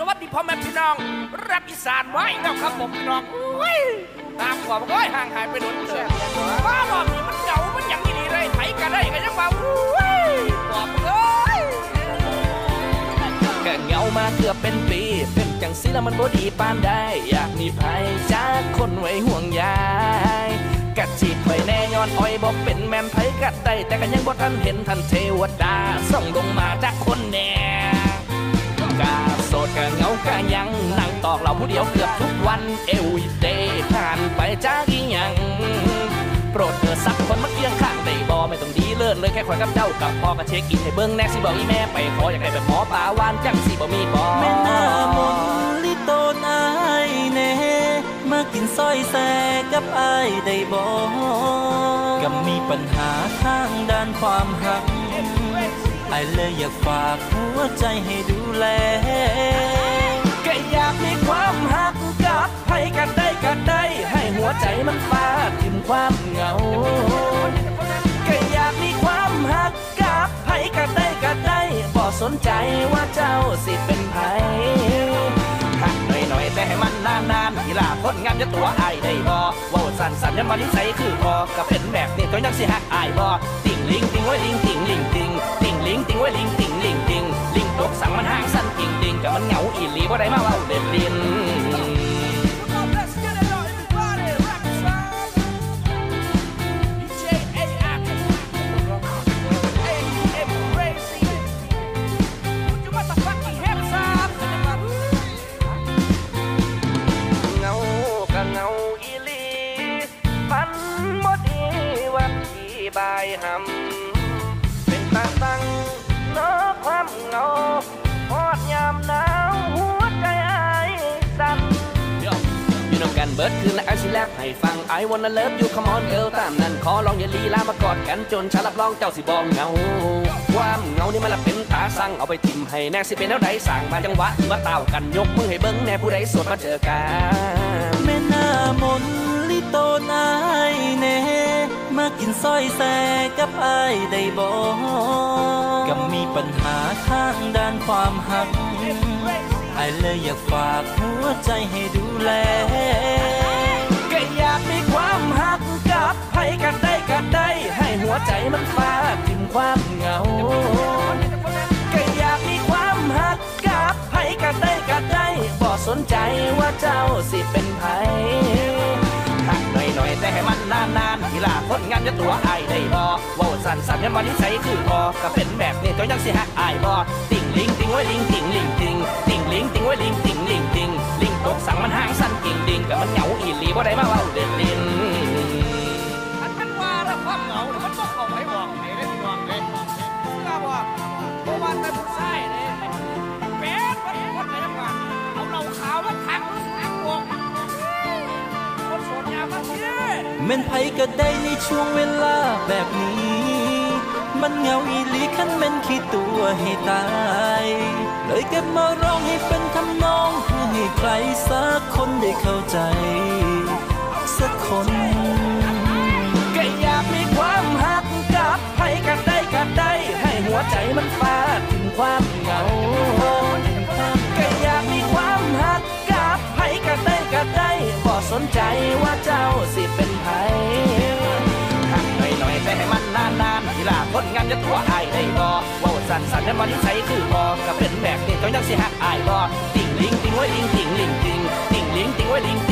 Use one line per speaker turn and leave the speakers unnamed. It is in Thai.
พ่อแม่พี่น้อง รับอีสานไว้แล้วครับผมพี่น้องอุ้ยตามกว่าโอ้ยห่างหายไปโดนเสือว่าบอมีมันเหงามันอย่างนี้เลยไผกันได้กันยังว่าอุ้ยบอกเลย
ก็เงามาเกือบเป็นปี เป็นจังสิแล้วมันบ่ดีปานใดอยากมีภัยจากคนไว้ห่วงใยกัดจีบไปแน่ย้อนอ้อยบอกเป็นแม่นไผกัดได้แต่ก็ยังบ่ทันเห็นทันเทวดาส่งลงมาจากคนแน่ โสดกะเหงากะยังนั่งตอกเราผู้เดียวเกือบทุกวันเอวิเดผ่านไปจากอีหยังโปรดเธอสักคนมาเคียงข้างได้บอไม่ต้องดีเลิศเลยแค่คอยกับเจ้ากับพ่อก็เช็คอินให้เบิ้งแน่สิบอกอีแม่ไปขออยากได้แบบหมอปลาวานจังสิบ่มีบอ
แม่น้ามนลิโตนอายเน่มากินซอยแซกับอายได้บ่ก็มีปัญหาทางด้านความหัก ไอเลยอยากฝากหัวใจให้ดูแล
ก็อยากมีความหักกับใครกันได้กันได้ ให้หัวใจมันฟาดทิมความเหงาก็อยากมีความหักกับใครกันได้กันได้บ่สนใจว่าเจ้าสิเป็นไผหักหน่อยๆแต่ให้มันนานๆทีลาคนงามจะตัวอายได้บ่เว้าสั่นๆยันมานิสัยคือพอก็เป็นแบบนี้ตัวยังสิหักอายบ่ติ่งลิงติ่งไว้ลิงติ่งลิงติ่งติ่ง ลิงติ่งไว้ลิงติ่งลิงติ่งลิงตกสั่งมันห่างสั่นติ่งติ่งกับมันเหงาอีหลีบ่ได้มาเว้าเล่นลิน
Let's get it on, everybody, rock the sound. DJ A.R. A.M. Crazy. Put your motherfucking hands up.
เหงาก็เหงาอีหลีฝันบ่ดีวันที่บ เหงาพอดยามหนาวหัวใจอายสั่นอยู่นำกันเบิดคืนและไอซิแลบให้ฟัง I wanna love you come on girl ตามนั้น ขอลองอย่าลีลามากอดกันจนฉันรับรองเจ้าสิบองเหงา ความเหงานี่มันละเป็นตาสั่งเอาไปทิมให้แน่สิเป็นแล้วใดสั่งมาจังหวะที่มาเต่ากันยกมือให้เบิ้งแน่ผู้ใดโสดมาเจอกัน
แม่น้ามนลิโตนอายเน่มากินซอยแซกับอายได้บ่ก็มี ปัญหาทางด้านความหักไอเลยอยากฝากหัวใจให้ดูแล
ก็อยากมีความหักกับใครกันได้กันได้ ให้หัวใจมันฟาดถึงความเหงา ก็อยากมีความหักกับใครกันได้กันได้บ่สนใจว่าเจ้าสิเป็นไผหักหน่อยๆแต่ให้มันนานๆทีลาคนงานจะตัวไอได้บ่เว้าสั่นสันยันวันนิสัยคือพอ ก็เป็นแบบนี้ตัวยังสิหักอายบ่ติ่งลิงติ่งไว้ลิงติ่งลิงติ่งติ่งลิงติ่งไว้ลิงติ่งลิงติ่งลิงตกสั่งมันห่างสั้นกิ่งดิ่งก็มันเหงาอีหลีบ่ได้มาเว้าเล่นลิน
อันมันว่าแล้วความเหงาเนี่ยมันต้องเอาไว้บอกไหนได้พี่น้องเลยเชื่อบ่เพราะว่าแต่ผู้ชายเนี่ยเป็ดวัดวัดไหนยังว่าเอาเหล้าขาวมาขังขังวงคนโสดยามาเที่ย
แม่นไผก็ได้ในช่วงเวลาแบบนี้ มันเหงาอีลีขันแม่นขี้ตัวให้ตาย เลยเก็บมาร้องให้เป็นทำนองเพื่อให้ใครสักคนได้เข้าใจ สักคน
ก็อยากมีความหักกับใครกันได้กันได้ ให้หัวใจมันฟาดถึงความเหงาก็อยากมีความหักกับใครกันได้กันได้บ่สนใจว่าเจ้าสิเป็น คนงานจะตัวอายได้บ่เว้าสั่นสั่นยันวันนิสัยคือบอก็เป็นแบบนี้ต้องยังสิหักอายบ่ติ่งลิงติ่งไว้ลิงติ่งลิงติ่งติ่งลิงติ่งไว้ลิง